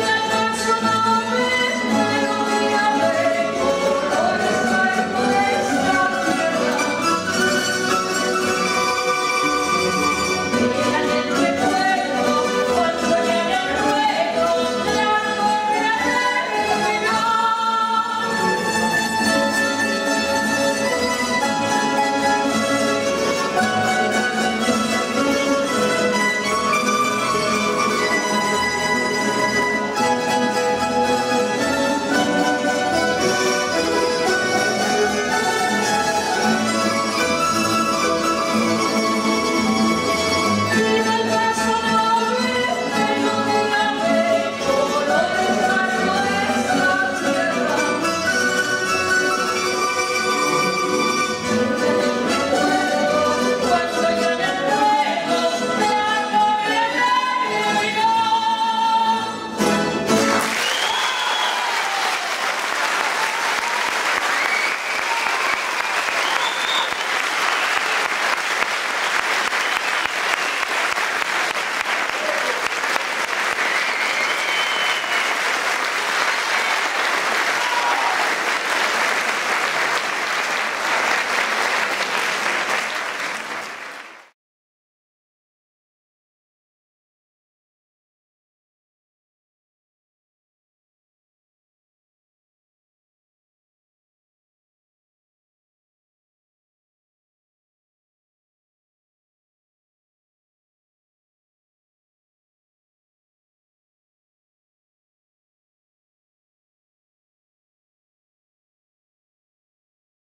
that lasts for